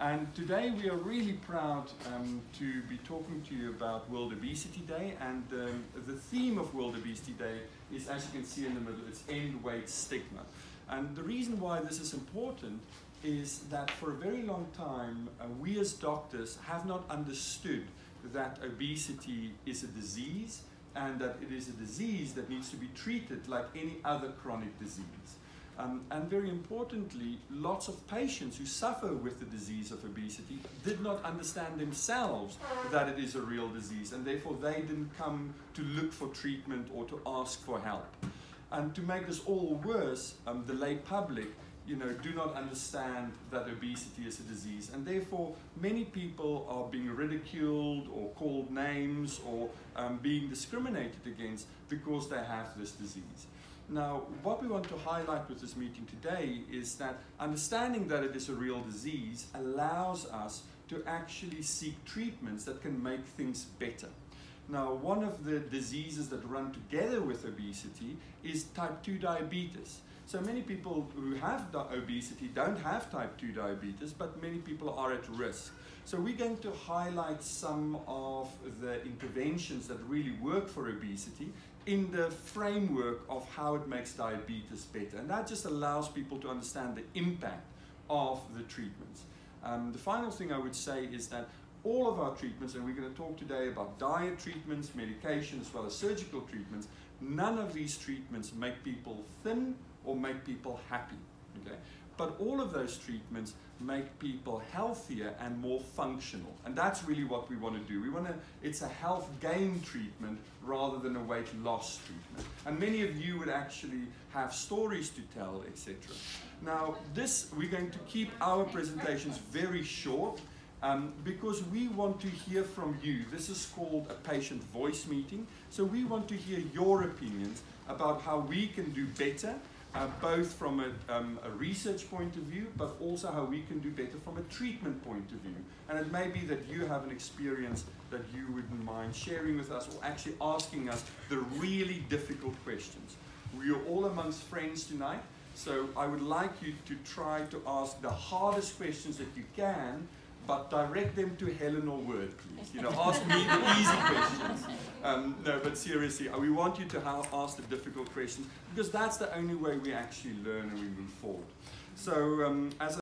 And today we are really proud um, to be talking to you about World Obesity Day. And um, the theme of World Obesity Day is, as you can see in the middle, it's end weight stigma. And the reason why this is important is that for a very long time, uh, we as doctors have not understood that obesity is a disease and that it is a disease that needs to be treated like any other chronic disease. Um, and very importantly, lots of patients who suffer with the disease of obesity did not understand themselves that it is a real disease, and therefore they didn't come to look for treatment or to ask for help. And to make this all worse, um, the lay public you know, do not understand that obesity is a disease. And therefore, many people are being ridiculed or called names or um, being discriminated against because they have this disease. Now, what we want to highlight with this meeting today is that understanding that it is a real disease allows us to actually seek treatments that can make things better. Now, one of the diseases that run together with obesity is type 2 diabetes. So many people who have obesity don't have type 2 diabetes, but many people are at risk. So we're going to highlight some of the interventions that really work for obesity in the framework of how it makes diabetes better. And that just allows people to understand the impact of the treatments. Um, the final thing I would say is that all of our treatments, and we're going to talk today about diet treatments, medication, as well as surgical treatments, none of these treatments make people thin or make people happy. Okay? But all of those treatments make people healthier and more functional. And that's really what we want to do. We want to, it's a health gain treatment rather than a weight loss treatment. And many of you would actually have stories to tell, etc. Now, this, we're going to keep our presentations very short um, because we want to hear from you. This is called a patient voice meeting. So we want to hear your opinions about how we can do better uh, both from a, um, a, research point of view, but also how we can do better from a treatment point of view. And it may be that you have an experience that you wouldn't mind sharing with us or actually asking us the really difficult questions. We are all amongst friends tonight, so I would like you to try to ask the hardest questions that you can but direct them to Helen or Word, please. You know, ask me the easy questions. Um, no, but seriously, uh, we want you to ask the difficult questions because that's the only way we actually learn and we move forward. So, um, as